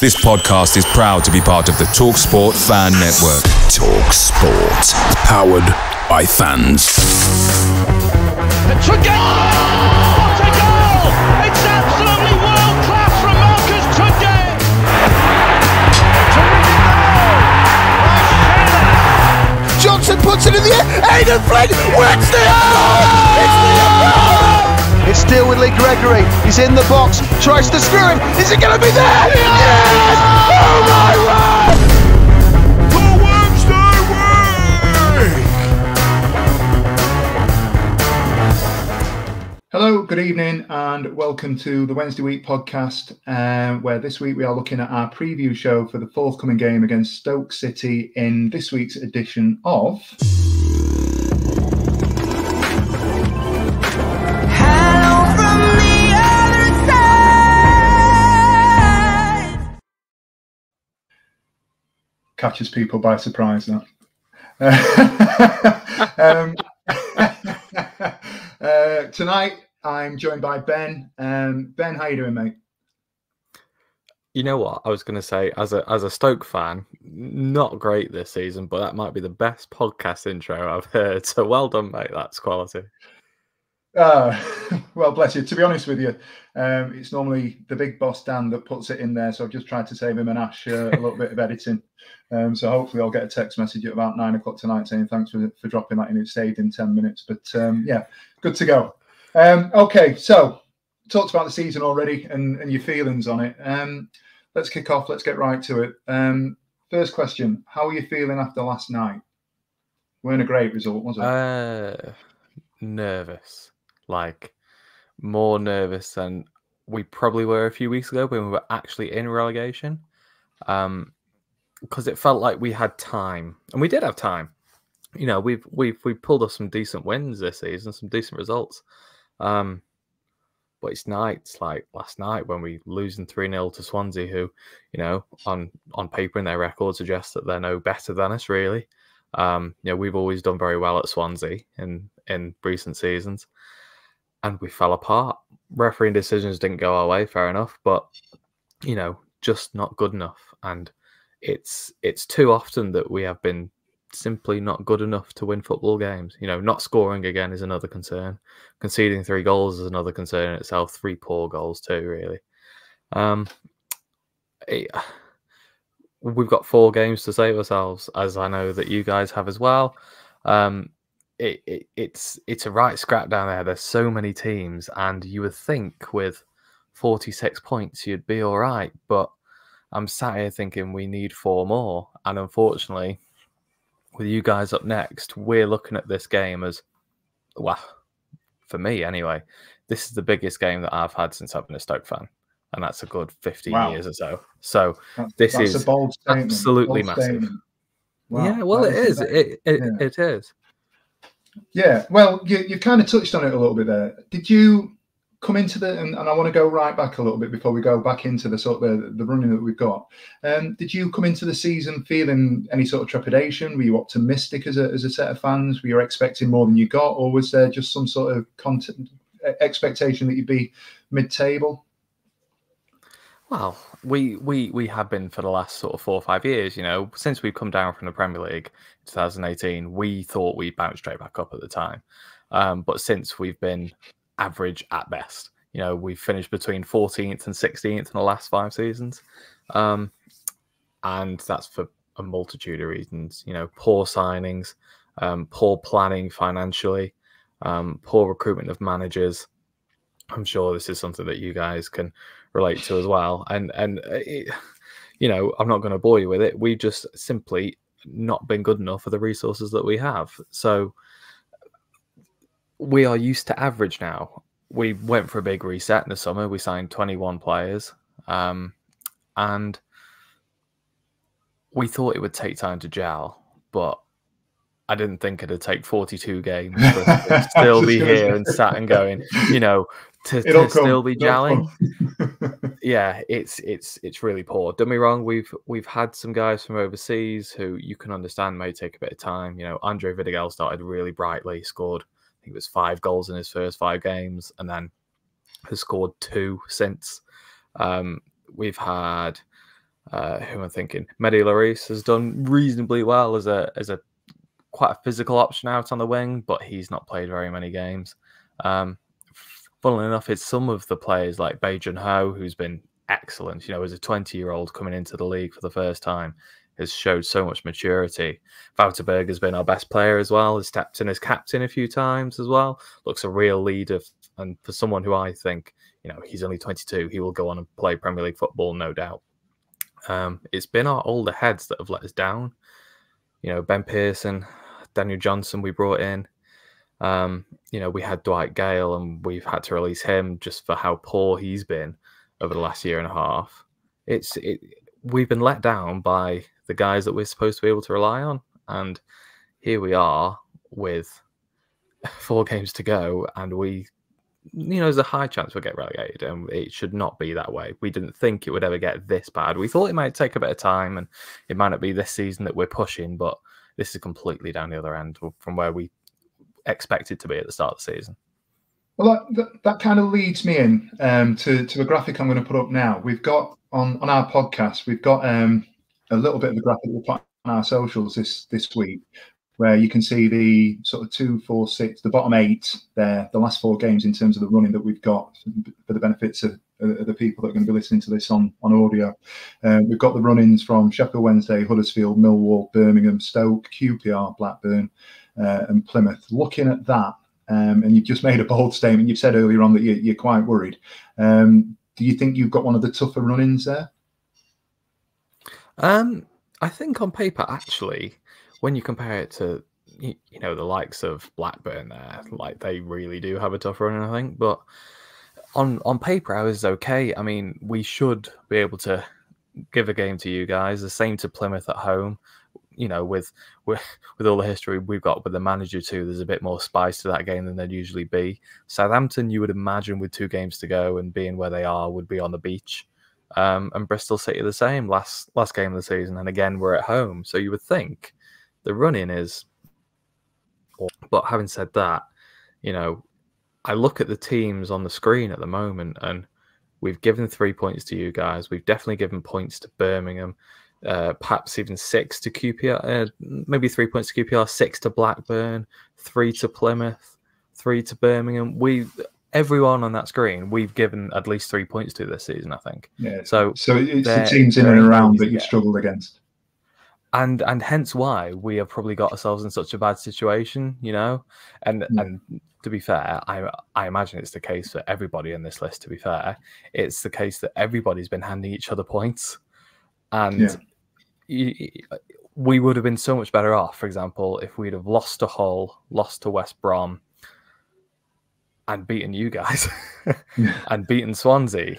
This podcast is proud to be part of the TalkSport Fan Network. TalkSport, powered by fans. Tregear! What a goal! It's absolutely world class from Marcus Tregear! Terrific goal! Johnson puts it in the air. Aidan Flynn wins the oh! It's the It's still with Lee Gregory. He's in the box. Tries to screw him. Is it going to be there? Yes! Oh my word! The Wednesday week! Hello, good evening, and welcome to the Wednesday Week podcast, um, where this week we are looking at our preview show for the forthcoming game against Stoke City in this week's edition of. Catches people by surprise, that. um, uh, tonight, I'm joined by Ben. Um, ben, how you doing, mate? You know what I was going to say as a as a Stoke fan, not great this season, but that might be the best podcast intro I've heard. So well done, mate. That's quality. Uh, well, bless you. To be honest with you, um, it's normally the big boss Dan that puts it in there. So I've just tried to save him and Ash uh, a little bit of editing. Um, so hopefully I'll get a text message at about nine o'clock tonight saying thanks for, for dropping that in. It saved in 10 minutes. But um, yeah, good to go. Um, okay, so talked about the season already and, and your feelings on it. Um, let's kick off. Let's get right to it. Um, first question How are you feeling after last night? Weren't a great result, was it? Uh, nervous. Like, more nervous than we probably were a few weeks ago when we were actually in relegation. Um, because it felt like we had time, and we did have time. You know, we've we've we pulled off some decent wins this season, some decent results. Um, but it's nights like last night when we losing 3 0 to Swansea, who, you know, on on paper in their record suggests that they're no better than us, really. Um, you know, we've always done very well at Swansea in in recent seasons, and we fell apart. Refereeing decisions didn't go our way, fair enough, but you know, just not good enough. And it's it's too often that we have been simply not good enough to win football games. You know, not scoring again is another concern. Conceding three goals is another concern in itself. Three poor goals too, really. Um, it, we've got four games to save ourselves, as I know that you guys have as well. Um, it, it, it's it's a right scrap down there. There's so many teams, and you would think with 46 points you'd be all right, but I'm sat here thinking we need four more, and unfortunately, with you guys up next, we're looking at this game as well. For me, anyway, this is the biggest game that I've had since I've been a Stoke fan, and that's a good 15 Wow. years or so. So That's- this that's is a bold statement. absolutely massive. Wow, yeah, well, it is. It it, yeah. it is. Yeah, well, you, you kind of touched on it a little bit there. Did you come into the, and, and I want to go right back a little bit before we go back into the sort of the, the running that we've got. Um, did you come into the season feeling any sort of trepidation? Were you optimistic as a, as a set of fans? Were you expecting more than you got? Or was there just some sort of content, expectation that you'd be mid table? Well, we we we have been for the last sort of four or five years. You know, since we've come down from the Premier League, 2018, we thought we bounced straight back up at the time. Um, but since we've been average at best, you know, we've finished between 14th and 16th in the last five seasons, um, and that's for a multitude of reasons. You know, poor signings, um, poor planning financially, um, poor recruitment of managers. I'm sure this is something that you guys can relate to as well. And and uh, it, you know, I'm not going to bore you with it. We've just simply not been good enough for the resources that we have. So we are used to average now. We went for a big reset in the summer. We signed 21 players, um, and we thought it would take time to gel, but I didn't think it'd take 42 games to still be here and sat and going, you know, to, to still be gelling. yeah, it's it's it's really poor. Don't me wrong, we've we've had some guys from overseas who you can understand may take a bit of time. You know, Andre Vidigal started really brightly, scored I think it was five goals in his first five games, and then has scored two since. Um, we've had uh, who I'm thinking, Mehdi Léris has done reasonably well as a as a quite a physical option out on the wing, but he's not played very many games. Um, funnily enough, it's some of the players like Bae-Jun Ho, who's been excellent. You know, as a 20 year old coming into the league for the first time, has showed so much maturity. Wouter Burger has been our best player as well. Has stepped in as captain a few times as well. Looks a real leader, and for someone who I think, you know, he's only 22, he will go on and play Premier League football, no doubt. Um, it's been our older heads that have let us down. You know, Ben Pearson, Daniel Johnson, we brought in. Um, you know, we had Dwight Gayle and we've had to release him just for how poor he's been over the last year and a half. It's it, we've been let down by the guys that we're supposed to be able to rely on, and here we are with four games to go, and we, you know, there's a high chance we'll get relegated, and it should not be that way. We didn't think it would ever get this bad. We thought it might take a bit of time, and it might not be this season that we're pushing, but this is completely down the other end from where we expected to be at the start of the season. Well, that, that, that kind of leads me in um, to, to a graphic I'm going to put up now. We've got on, on our podcast, we've got um, a little bit of a graphic we'll put on our socials this, this week where you can see the sort of two, four, six, the bottom eight there, the last four games in terms of the running that we've got for the benefits of, of the people that are going to be listening to this on, on audio. Um, we've got the run ins from Sheffield Wednesday, Huddersfield, Millwall, Birmingham, Stoke, QPR, Blackburn, uh, and Plymouth. Looking at that, um, and you've just made a bold statement. You've said earlier on that you're, you're quite worried. Um, do you think you've got one of the tougher run-ins there? Um, I think on paper, actually, when you compare it to you, you know the likes of Blackburn, there, like they really do have a tough run. I think, but on on paper, I was okay. I mean, we should be able to give a game to you guys. The same to Plymouth at home you know, with with with all the history we've got with the manager too, there's a bit more spice to that game than there'd usually be. Southampton, you would imagine, with two games to go and being where they are, would be on the beach. Um, and Bristol City the same last last game of the season, and again we're at home, so you would think the running is. But having said that, you know, I look at the teams on the screen at the moment, and we've given three points to you guys. We've definitely given points to Birmingham uh, perhaps even six to QPR, uh, maybe three points to QPR, six to Blackburn, three to Plymouth, three to Birmingham. We everyone on that screen we've given at least three points to this season. I think. Yeah. So so it's the teams in and around that you've struggled against. And and hence why we have probably got ourselves in such a bad situation, you know. And mm. and to be fair, I I imagine it's the case for everybody in this list. To be fair, it's the case that everybody's been handing each other points, and yeah we would have been so much better off, for example, if we'd have lost to Hull, lost to West Brom, and beaten you guys, and beaten Swansea,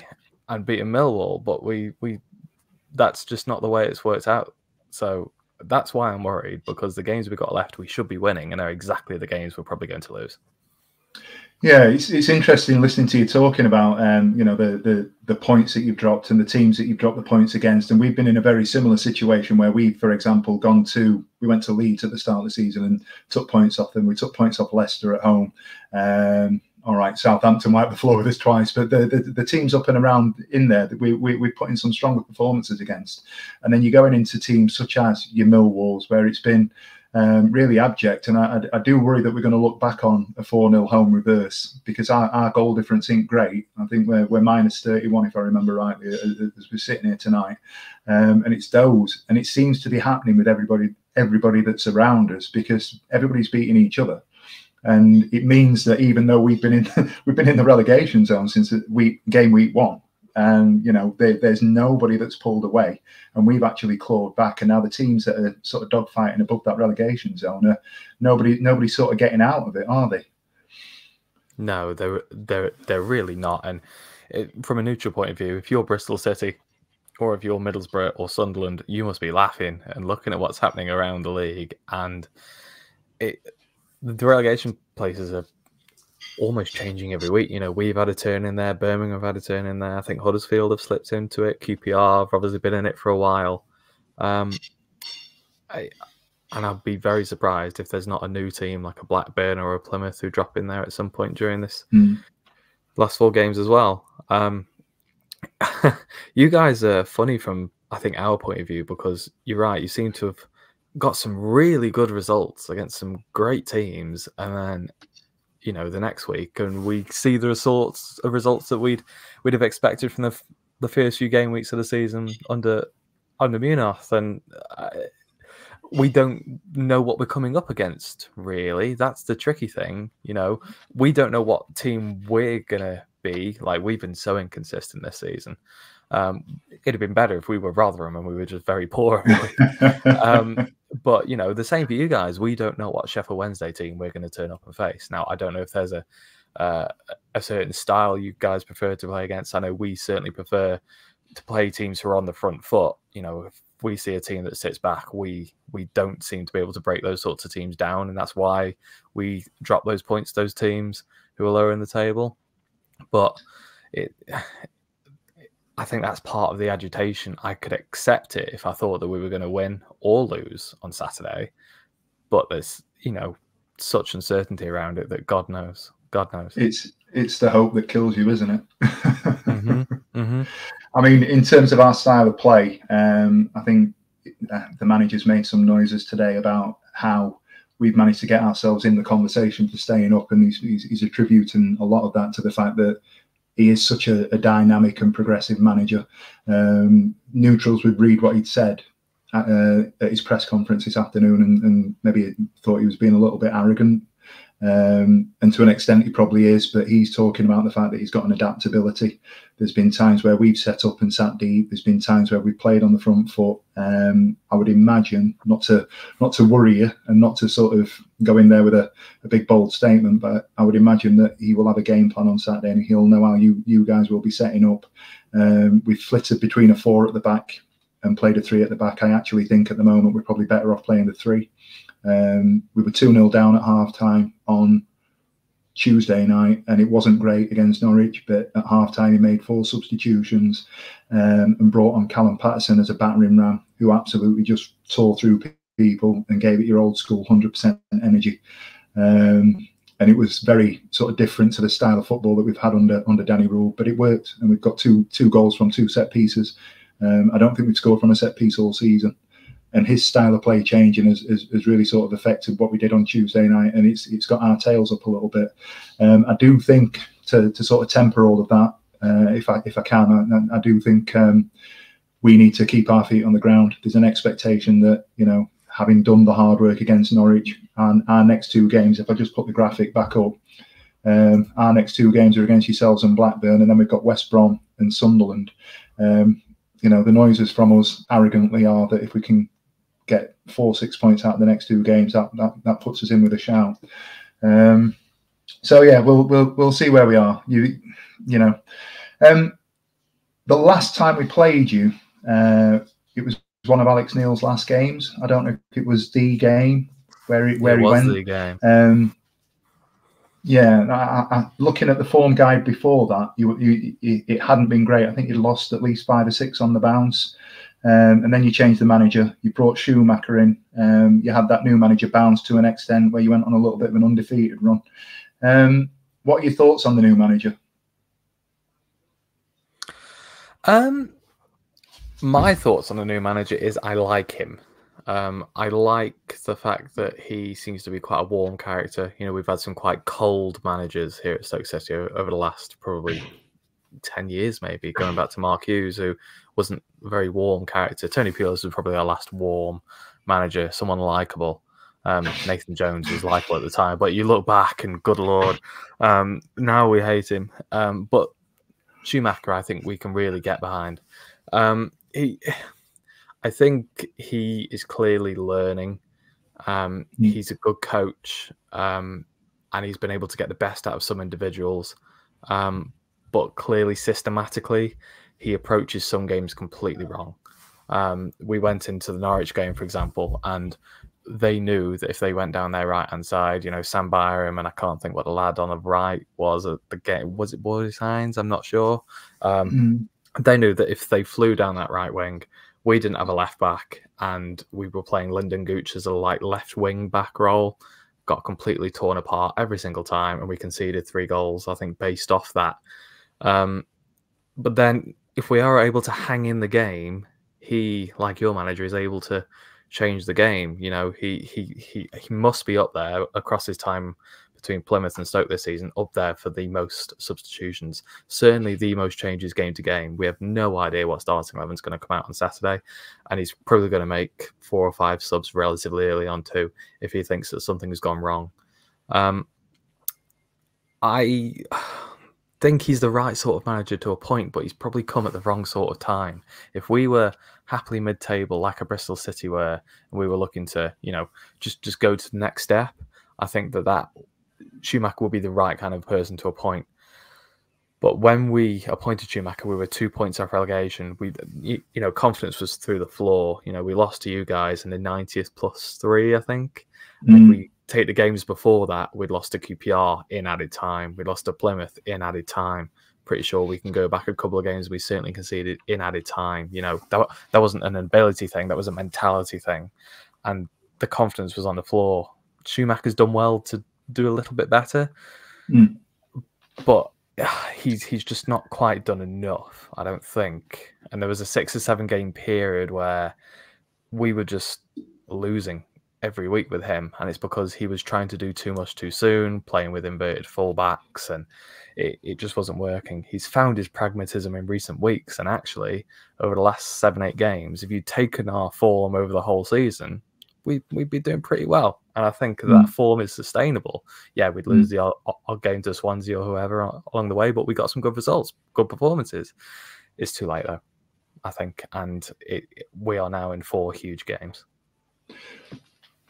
and beaten Millwall. But we we that's just not the way it's worked out. So that's why I'm worried because the games we've got left, we should be winning, and they're exactly the games we're probably going to lose. Yeah, it's, it's interesting listening to you talking about um, you know the, the the points that you've dropped and the teams that you've dropped the points against, and we've been in a very similar situation where we, for example, gone to we went to Leeds at the start of the season and took points off them. We took points off Leicester at home. Um, all right, Southampton wiped the floor with us twice, but the, the, the teams up and around in there that we, we we put in some stronger performances against, and then you're going into teams such as your Millwalls where it's been um, really abject. And I, I, do worry that we're going to look back on a 4 0 home reverse because our, our goal difference ain't great. I think we're, we're minus 31, if I remember rightly, as we're sitting here tonight. Um, and it's those. And it seems to be happening with everybody everybody that's around us because everybody's beating each other. And it means that even though we've been in we've been in the relegation zone since week game week one, and you know there's nobody that's pulled away. And we've actually clawed back. And now the teams that are sort of dogfighting above that relegation zone are nobody nobody's sort of getting out of it are they? No they're they're they're really not. And it, from a neutral point of view if you're bristol city or if you're middlesbrough or sunderland you must be laughing and looking at what's happening around the league. And it the relegation places are almost changing every week. You know, we've had a turn in there, Birmingham have had a turn in there. I think Huddersfield have slipped into it. QPR have obviously been in it for a while. Um, I, and I'd be very surprised if there's not a new team like a Blackburn or a Plymouth who drop in there at some point during this mm. last four games as well. Um, you guys are funny from I think our point of view because you're right. You seem to have got some really good results against some great teams, and then you know the next week, and we see the results of results that we'd we'd have expected from the the first few game weeks of the season under under Munoz, and uh, we don't know what we're coming up against. Really, that's the tricky thing. You know, we don't know what team we're gonna be. Like we've been so inconsistent this season. Um, it'd have been better if we were Rotherham and we were just very poor. um, but you know, the same for you guys. We don't know what Sheffield Wednesday team we're going to turn up and face. Now, I don't know if there's a uh, a certain style you guys prefer to play against. I know we certainly prefer to play teams who are on the front foot. You know, if we see a team that sits back, we we don't seem to be able to break those sorts of teams down, and that's why we drop those points to those teams who are lower in the table. But it I think that's part of the agitation. I could accept it if I thought that we were going to win or lose on Saturday, but there's you know such uncertainty around it that God knows. God knows. It's it's the hope that kills you, isn't it? mm-hmm, mm-hmm. I mean, in terms of our style of play, um, I think uh, the manager's made some noises today about how we've managed to get ourselves in the conversation for staying up, and he's, he's, he's attributing a lot of that to the fact that he is such a, a dynamic and progressive manager. Um, neutrals would read what he'd said at, uh, at, his press conference this afternoon and, and, maybe thought he was being a little bit arrogant um, and to an extent, he probably is, but he's talking about the fact that he's got an adaptability. There's been times where we've set up and sat deep. There's been times where we've played on the front foot. Um, I would imagine not to not to worry you and not to sort of go in there with a, a big bold statement, but I would imagine that he will have a game plan on Saturday and he'll know how you you guys will be setting up. Um, we've flitted between a four at the back and played a three at the back. I actually think at the moment we're probably better off playing the three. Um, we were 2 0 down at half time on Tuesday night, and it wasn't great against Norwich. But at half time, he made four substitutions um, and brought on Callum Paterson as a battering ram, who absolutely just tore through people and gave it your old school 100% energy. Um, and it was very sort of different to the style of football that we've had under under Danny Röhl, but it worked, and we've got two two goals from two set pieces. Um, I don't think we've scored from a set piece all season and his style of play changing has, has, has, really sort of affected what we did on Tuesday night, and it's it's got our tails up a little bit. Um, I do think to, to sort of temper all of that, uh, if I if I can, I, I do think um, we need to keep our feet on the ground. There's an expectation that you know, having done the hard work against Norwich, and our next two games, if I just put the graphic back up, um, our next two games are against yourselves and Blackburn, and then we've got West Brom and Sunderland. Um, you know, the noises from us arrogantly are that if we can get four, six points out of the next two games, that that, that puts us in with a shout. Um, so yeah, we'll we'll we'll see where we are. You you know, um, the last time we played you, uh, it was one of Alex Neil's last games. I don't know if it was the game where he, where it he was went. the game. Um, yeah, I, I, looking at the form guide before that, you, you, it hadn't been great. I think you lost at least five or six on the bounce. Um, and then you changed the manager. You brought Schumacher in. Um, you had that new manager bounce to an extent where you went on a little bit of an undefeated run. Um, what are your thoughts on the new manager? Um, my thoughts on the new manager is I like him. Um, I like the fact that he seems to be quite a warm character. You know, we've had some quite cold managers here at Stoke City over the last probably 10 years, maybe going back to Mark Hughes, who wasn't a very warm character. Tony Pulis was probably our last warm manager, someone likable. Um, Nathan Jones was likable at the time, but you look back and good lord, um, now we hate him. Um, but Schumacher, I think we can really get behind. Um, he, I think he is clearly learning. Um, mm. He's a good coach, um, and he's been able to get the best out of some individuals. Um, but clearly systematically he approaches some games completely wrong. Um, we went into the Norwich game, for example, and they knew that if they went down their right hand side, you know, Sam Byram and I can't think what the lad on the right was at the game. Was it Borja Sainz? I'm not sure. Um, mm. They knew that if they flew down that right wing, we didn't have a left back, and we were playing Lynden Gooch as a like left wing back role. Got completely torn apart every single time, and we conceded three goals. I think based off that um, but then if we are able to hang in the game, he, like your manager, is able to change the game. You know, he he he he must be up there across his time between Plymouth and Stoke this season, up there for the most substitutions. Certainly the most changes game to game. We have no idea what starting eleven is going to come out on Saturday, and he's probably going to make four or five subs relatively early on too if he thinks that something has gone wrong. Um, I think he's the right sort of manager to a point, but he's probably come at the wrong sort of time. If we were happily mid-table like a Bristol City were, and we were looking to, you know, just just go to the next step, I think that that Schumacher will be the right kind of person to appoint. But when we appointed Schumacher, we were two points off relegation. We, you, you know, confidence was through the floor. You know, we lost to you guys in the 90th plus three, I think. Mm. We take the games before that, we'd lost to QPR in added time. We lost to Plymouth in added time. Pretty sure we can go back a couple of games. We certainly conceded in added time. You know, that that wasn't an ability thing. That was a mentality thing, and the confidence was on the floor. Schumacher's done well to do a little bit better. Mm. But he's he's just not quite done enough, I don't think. And there was a six or seven game period where we were just losing every week with him, and it's because he was trying to do too much too soon, playing with inverted fullbacks, and it, it just wasn't working. He's found his pragmatism in recent weeks, and actually, over the last seven, eight games, if you'd taken our form over the whole season, we, we'd be doing pretty well. And I think mm. that form is sustainable. Yeah, we'd lose mm. the odd, game to Swansea or whoever along the way, but we got some good results, good performances. It's too late though, I think, and it, we are now in four huge games.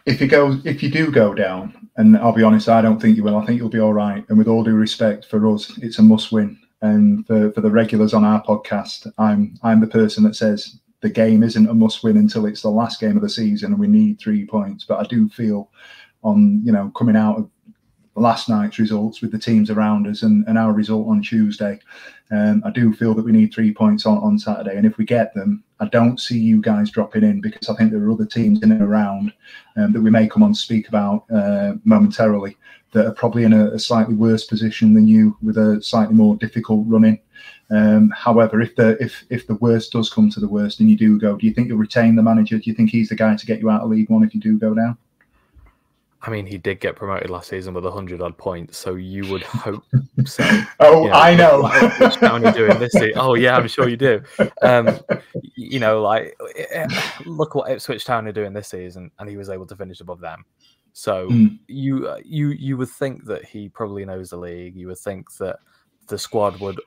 If you go, if you do go down, and I'll be honest, I don't think you will. I think you'll be all right. And with all due respect for us, it's a must-win. And for, for the regulars on our podcast, I'm I'm the person that says the game isn't a must win until it's the last game of the season and we need three points. But I do feel on, you know, coming out of last night's results with the teams around us and, and our result on Tuesday, um, I do feel that we need three points on, on Saturday. And if we get them, I don't see you guys dropping in because I think there are other teams in and around um, that we may come on to speak about uh, momentarily that are probably in a, a, slightly worse position than you with a slightly more difficult running. Um, however, if the if if the worst does come to the worst and you do go, do you think you'll retain the manager? Do you think he's the guy to get you out of League One if you do go down? I mean, he did get promoted last season with hundred odd points, so you would hope so. oh, you know, I know. Like, doing this? Season. Oh, yeah, I'm sure you do. Um, you know, like eh, look what Ipswich Town are doing this season, and he was able to finish above them. So mm. you uh, you you would think that he probably knows the league. You would think that the squad would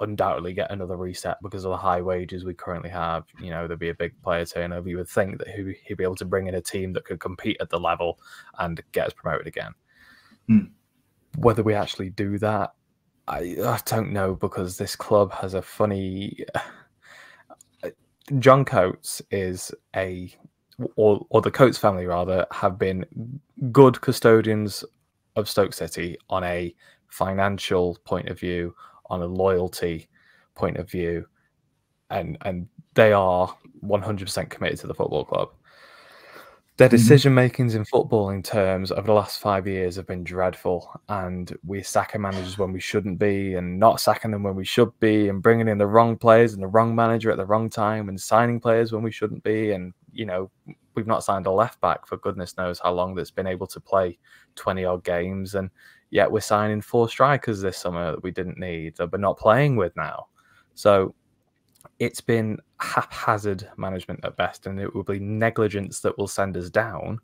undoubtedly get another reset because of the high wages we currently have. You know, there'd be a big player turnover. You would think that he, would be able to bring in a team that could compete at the level and get us promoted again. Mm. Whether we actually do that, I, I don't know because this club has a funny. John Coates is a, or, or the Coates family rather, have been good custodians of Stoke City on a financial point of view, on a loyalty point of view, and and they are 100% committed to the football club. Their mm-hmm. decision makings in football in terms of the last five years have been dreadful, and we're sacking managers when we shouldn't be, and not sacking them when we should be, and bringing in the wrong players and the wrong manager at the wrong time, and signing players when we shouldn't be, and you know we've not signed a left back for goodness knows how long that's been able to play 20 odd games, and Yet we're signing four strikers this summer that we didn't need that we're not playing with now. So it's been haphazard management at best, and it will be negligence that will send us down.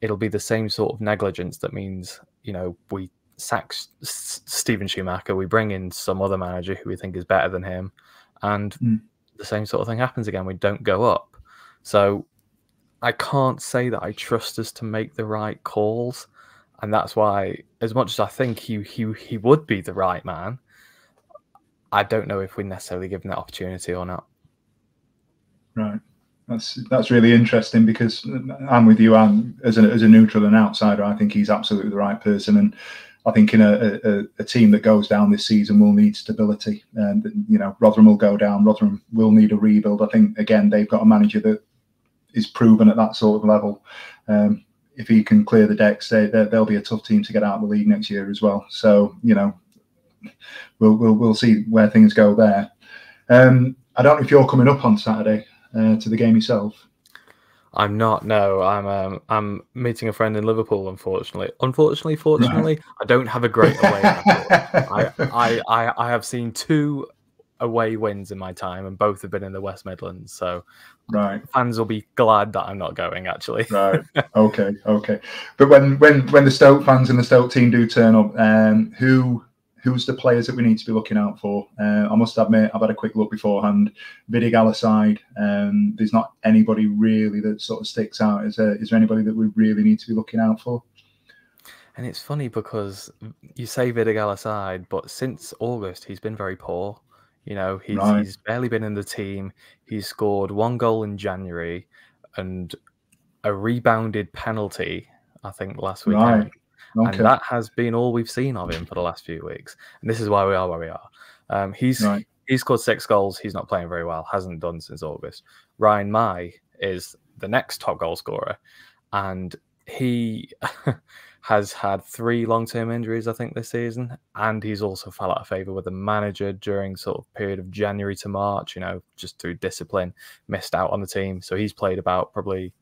It'll be the same sort of negligence that means, you know, we sack Steven Schumacher, we bring in some other manager who we think is better than him, and mm. the same sort of thing happens again. We don't go up. So I can't say that I trust us to make the right calls and that's why, as much as I think he he he would be the right man, I don't know if we necessarily give him that opportunity or not. Right. That's that's really interesting because I'm with you. I'm as a as a neutral and outsider. I think he's absolutely the right person, and I think in a, a, a team that goes down this season will need stability. And you know, Rotherham will go down. Rotherham will need a rebuild. I think again they've got a manager that is proven at that sort of level. Um, if he can clear the decks, they, they, will be a tough team to get out of the league next year as well. So you know, we'll we'll, we'll see where things go there. Um, I don't know if you're coming up on Saturday. uh, to the game yourself? I'm not. No, I'm. Um, I'm meeting a friend in Liverpool. Unfortunately, unfortunately, fortunately, I don't have a great away. I, I, I, I have seen two away wins in my time, and both have been in the West Midlands. So Right, fans will be glad that I'm not going. Actually, right, okay, okay. But when when when the Stoke fans and the Stoke team do turn up, um, who who's the players that we need to be looking out for? Uh, I must admit, I've had a quick look beforehand. Vidigal aside, um, there's not anybody really that sort of sticks out. Is there, is there anybody that we really need to be looking out for? and it's funny because you say Vidigal aside, but since August he's been very poor. You know, he's Right. he's barely been in the team. He's scored one goal in January and a rebounded penalty, I think, last weekend. Right. And that has been all we've seen of him for the last few weeks. And this is why we are where we are. Um, he's Right. he's scored six goals. He's not playing very well. Hasn't done since August. Ryan Mmaee is the next top goal scorer, and he has had three long-term injuries, I think, this season. And he's also fell out of favour with the manager during sort of period of January to March. You know, just through discipline, missed out on the team. So he's played about probably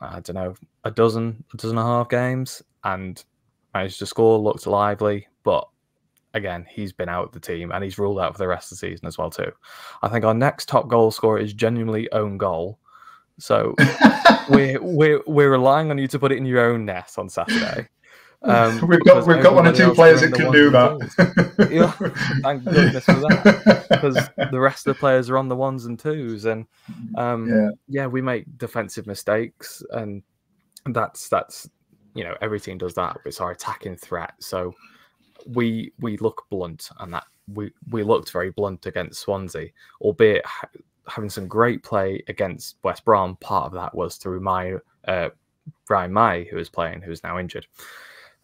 I don't know a dozen, a dozen and a half games, and managed to score. Looked lively, but again, he's been out of the team and he's ruled out for the rest of the season as well too. I think our next top goal scorer is genuinely own goal. So we're we're we're relying on you to put it in your own net on Saturday. Um, we've got we've got one or two players that can do ones and twos. that. Yeah, thank goodness for that. Because the rest of the players are on the ones and twos, and um, Yeah. yeah, we make defensive mistakes, and that's that's you know every team does that. It's our attacking threat, so we we look blunt, and that we we looked very blunt against Swansea, albeit having some great play against West Brom. Part of that was through my uh, Brian May, who was playing, who's now injured.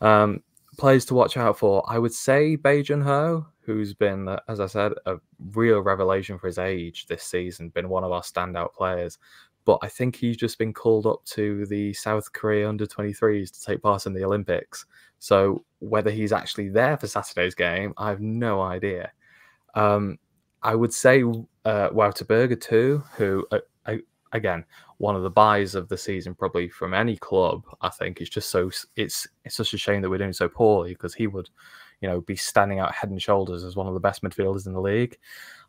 Um, players to watch out for, I would say Bae Jun-ho, who's been, as I said, a real revelation for his age this season, been one of our standout players. But I think he's just been called up to the South Korea under 23s to take part in the Olympics. So whether he's actually there for Saturday's game, I have no idea. Um, I would say uh, Wouter Burger too, who uh, I, again one of the buys of the season probably from any club. I think it's just so it's it's such a shame that we're doing so poorly because he would, you know, be standing out head and shoulders as one of the best midfielders in the league.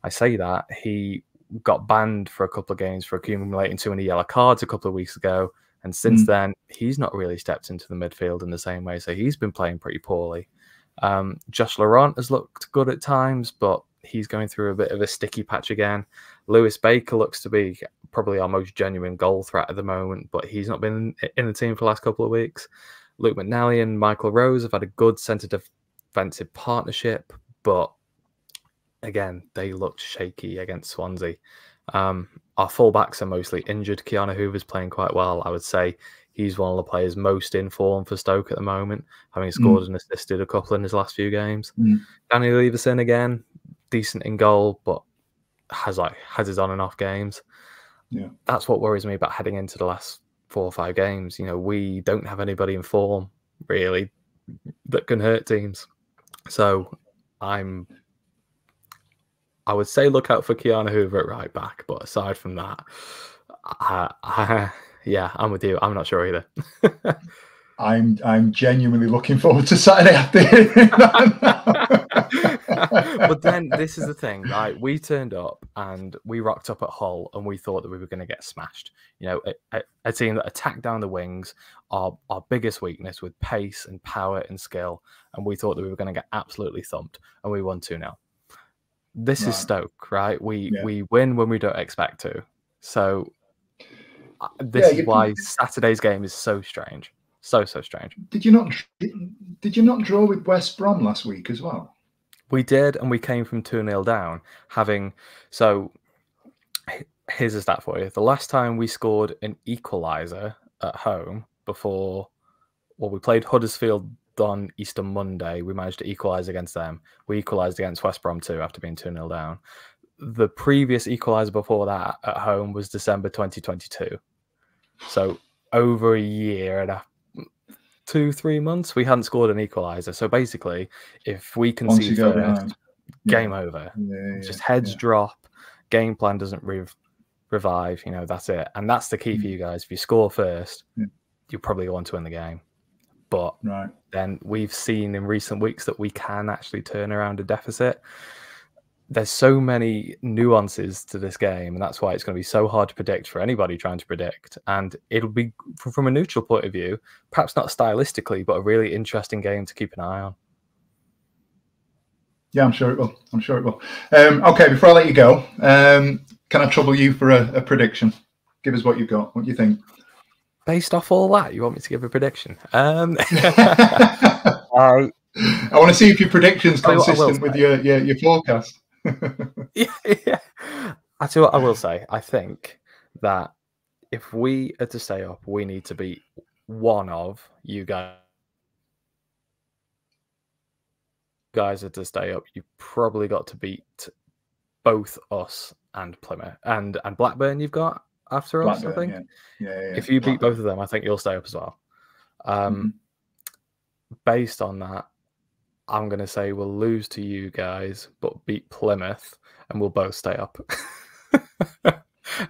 I say that he got banned for a couple of games for accumulating too many yellow cards a couple of weeks ago. And since Mm. then, he's not really stepped into the midfield in the same way. So he's been playing pretty poorly. Um, Josh Laurent has looked good at times, but he's going through a bit of a sticky patch again. Lewis Baker looks to be probably our most genuine goal threat at the moment, but he's not been in- the team for the last couple of weeks. Luke McNally and Michael Rose have had a good centre defensive partnership, but again, they looked shaky against Swansea. Um, our fullbacks are mostly injured. Ki-Jana Hoever's playing quite well. I would say he's one of the players most in form for Stoke at the moment, having scored and assisted a couple in his last few games. Mm. Danny Iversen again, decent in goal, but has like has his on and off games. Yeah. That's what worries me about heading into the last four or five games. You know, we don't have anybody in form really that can hurt teams. So I'm I would say look out for Ki-Jana Hoever at right back, but aside from that, I, I, yeah, I'm with you. I'm not sure either. I'm I'm genuinely looking forward to Saturday afternoon. but then this is the thing, right? We turned up and we rocked up at Hull and we thought that we were going to get smashed. You know, a, a, a team that attacked down the wings, our our biggest weakness with pace and power and skill, and we thought that we were going to get absolutely thumped, and we won two 0 This Right. is Stoke, right? We Yeah. we win when we don't expect to. So uh, this Yeah, is why Saturday's game is so strange, so so strange. did you not did you not draw with West Brom last week as well? We did, and we came from 2 0 down, having. So here's a stat for you. The last time we scored an equaliser at home before, well, we played Huddersfield on Easter Monday. We managed to equalise against them. We equalised against West Brom too after being 2 0 down. The previous equaliser before that at home was December 2022. So over a year and a two, three months, we hadn't scored an equaliser. So basically, if we concede first, behind. Yeah. game over. Yeah, yeah, Just heads drop. Game plan doesn't re- revive. You know, that's it, and that's the key for you guys. If you score first, you probably want to win the game. But Right. then we've seen in recent weeks that we can actually turn around a deficit. There's so many nuances to this game, and that's why it's going to be so hard to predict for anybody trying to predict. And it'll be, from a neutral point of view, perhaps not stylistically, but a really interesting game to keep an eye on. Yeah, I'm sure it will. I'm sure it will. Um, okay, before I let you go, um, can I trouble you for a, a prediction? Give us what you've got. What do you think? Based off all that, you want me to give a prediction? Um, I I want to see if your prediction's Tell you what I will consistent with your, your your forecast. yeah, yeah. You what I will say. I think that if we are to stay up, we need to beat one of you guys. Guys are to stay up. You probably got to beat both us and Plymouth and and Blackburn. You've got after us, I think. yeah. Yeah, yeah, If you beat both of them, I think you'll stay up as well. Um, Mm-hmm. Based on that, I'm going to say we'll lose to you guys, but beat Plymouth, and we'll both stay up.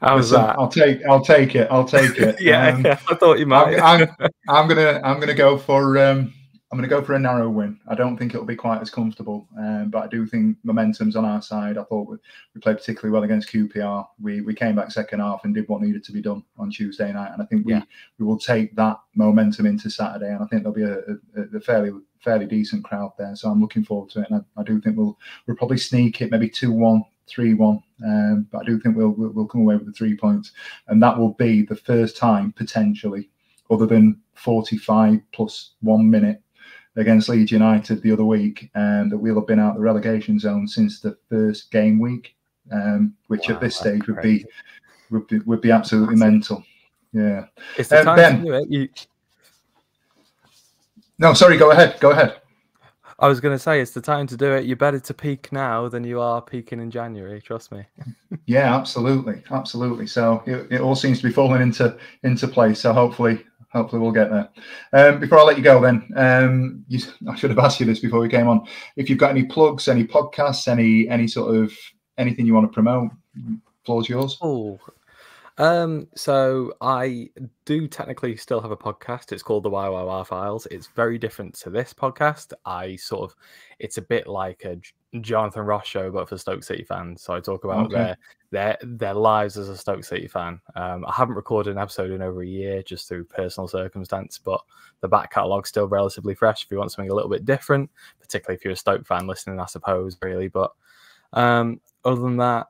How's Listen, that? I'll take I'll take it. I'll take it. yeah, Um, yeah, I thought you might. I, I'm, I'm gonna I'm gonna go for um, I'm gonna go for a narrow win. I don't think it'll be quite as comfortable, um, but I do think momentum's on our side. I thought we, we played particularly well against QPR. We we came back second half and did what needed to be done on Tuesday night, and I think we Yeah. we will take that momentum into Saturday, and I think there'll be a, a, a fairly fairly decent crowd there. So I'm looking forward to it, and I, I do think we'll we'll probably sneak it maybe two one. 3 1. Um, but I do think we'll, we'll we'll come away with the three points. And that will be the first time, potentially, other than 45 plus one minute against Leeds United the other week, and that we'll have been out the relegation zone since the first game week, um, which Wow, at this stage would be would be would be absolutely mental. Yeah. It's the Um, time Ben. to do it. You, No, sorry. Go ahead. Go ahead. I was going to say it's the time to do it. You're better to peak now than you are peaking in January. Trust me. Yeah, absolutely, absolutely. So it, it all seems to be falling into into place. So hopefully, hopefully we'll get there. Um, before I let you go, then um, you, I should have asked you this before we came on. If you've got any plugs, any podcasts, any any sort of anything you want to promote, floor's yours. Oh, um, so I do technically still have a podcast. It's called the YYY Files. It's very different to this podcast. I sort of, it's a bit like a Jonathan Ross show, but for Stoke City fans. So I talk about Okay. their their their lives as a Stoke City fan. Um, I haven't recorded an episode in over a year just through personal circumstance, but the back catalogue's still relatively fresh. If you want something a little bit different, particularly if you're a Stoke fan listening, I suppose, really. But um, other than that,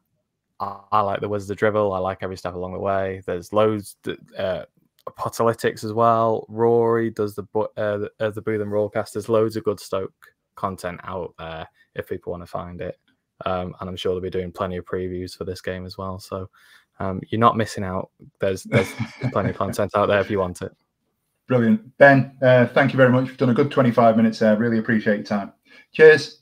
I, I like the Wizards of Dribble. I like every step along the way. There's loads, uh, Potalytics as well. Rory does the uh, the, uh, the Booth and Rawcast. There's loads of good Stoke content out there if people want to find it. Um, and I'm sure they'll be doing plenty of previews for this game as well. So um, you're not missing out. There's there's plenty of content out there if you want it. Brilliant, Ben. Uh, thank you very much. You've done a good 25 minutes there. Really appreciate your time. Cheers.